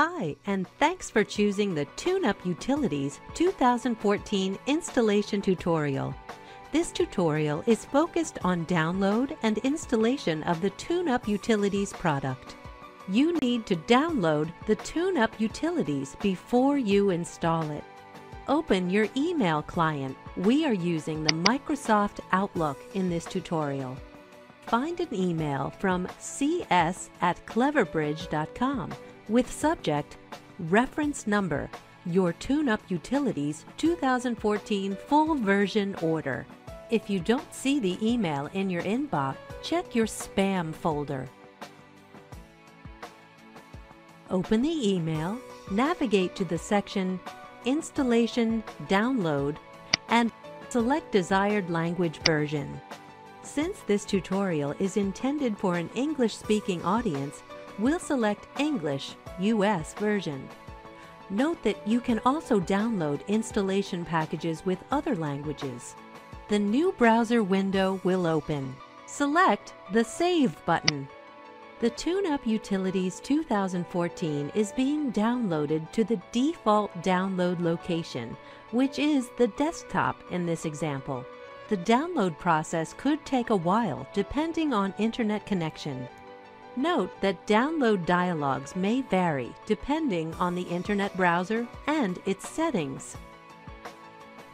Hi, and thanks for choosing the TuneUp Utilities 2014 installation tutorial. This tutorial is focused on download and installation of the TuneUp Utilities product. You need to download the TuneUp Utilities before you install it. Open your email client. We are using the Microsoft Outlook in this tutorial. Find an email from cs at cleverbridge.com with subject Reference Number Your TuneUp Utilities 2014 Full Version Order. If you don't see the email in your inbox, check your spam folder. Open the email, navigate to the section Installation Download, and select desired language version. Since this tutorial is intended for an English-speaking audience, we'll select English US version. Note that you can also download installation packages with other languages. The new browser window will open. Select the Save button. The TuneUp Utilities 2014 is being downloaded to the default download location, which is the desktop in this example. The download process could take a while depending on internet connection. Note that download dialogues may vary depending on the internet browser and its settings.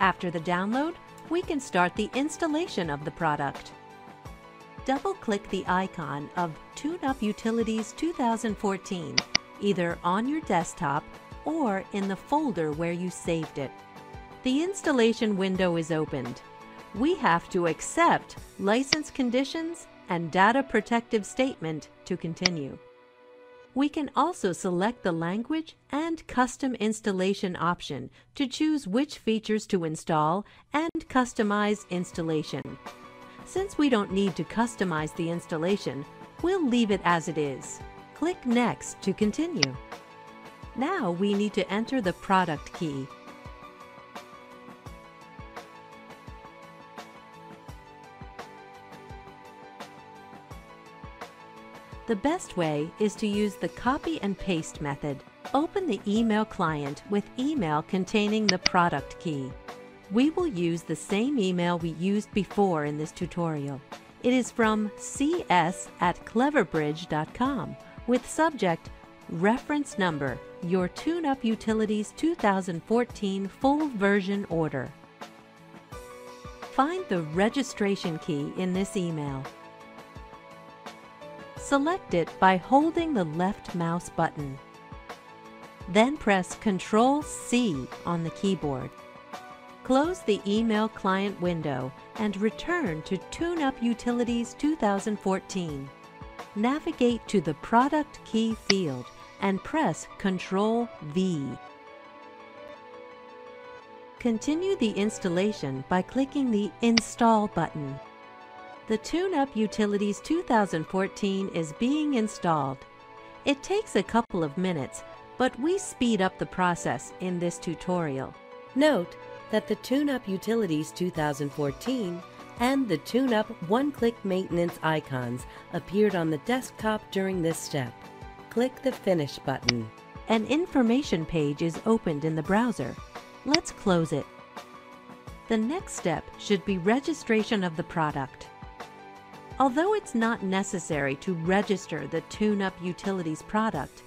After the download, we can start the installation of the product. Double-click the icon of TuneUp Utilities 2014, either on your desktop or in the folder where you saved it. The installation window is opened. We have to accept license conditions and Data Protective Statement to continue. We can also select the language and custom installation option to choose which features to install and customize installation. Since we don't need to customize the installation, we'll leave it as it is. Click Next to continue. Now we need to enter the product key. The best way is to use the copy and paste method. Open the email client with email containing the product key. We will use the same email we used before in this tutorial. It is from cs at cleverbridge.com with subject Reference Number Your TuneUp Utilities 2014 Full Version Order. Find the registration key in this email. Select it by holding the left mouse button. Then press Ctrl C on the keyboard. Close the email client window and return to TuneUp Utilities 2014. Navigate to the Product Key field and press Ctrl V. Continue the installation by clicking the Install button. The TuneUp Utilities 2014 is being installed. It takes a couple of minutes, but we speed up the process in this tutorial. Note that the TuneUp Utilities 2014 and the TuneUp one-click maintenance icons appeared on the desktop during this step. Click the Finish button. An information page is opened in the browser. Let's close it. The next step should be registration of the product. Although it's not necessary to register the TuneUp Utilities product,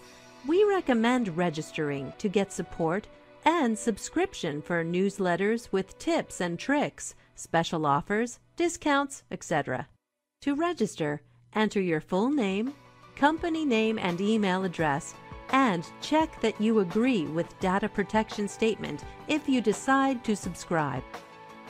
we recommend registering to get support and subscription for newsletters with tips and tricks, special offers, discounts, etc. To register, enter your full name, company name and email address, and check that you agree with data protection statement if you decide to subscribe.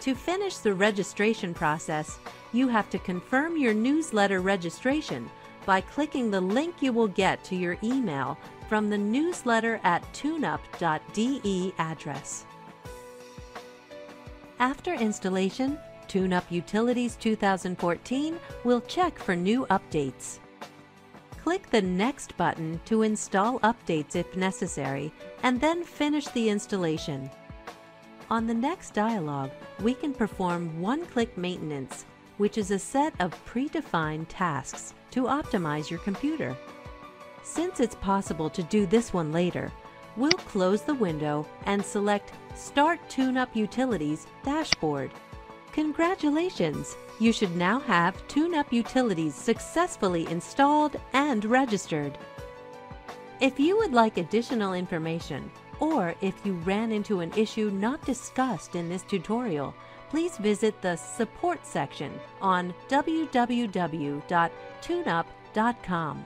To finish the registration process, you have to confirm your newsletter registration by clicking the link you will get to your email from the newsletter at tuneup.de address. After installation, TuneUp Utilities 2014 will check for new updates. Click the Next button to install updates if necessary, and then finish the installation. On the next dialog, we can perform one-click maintenance, which is a set of predefined tasks to optimize your computer. Since it's possible to do this one later, we'll close the window and select Start TuneUp Utilities Dashboard. Congratulations! You should now have TuneUp Utilities successfully installed and registered. If you would like additional information, or if you ran into an issue not discussed in this tutorial, please visit the Support section on www.tuneup.com.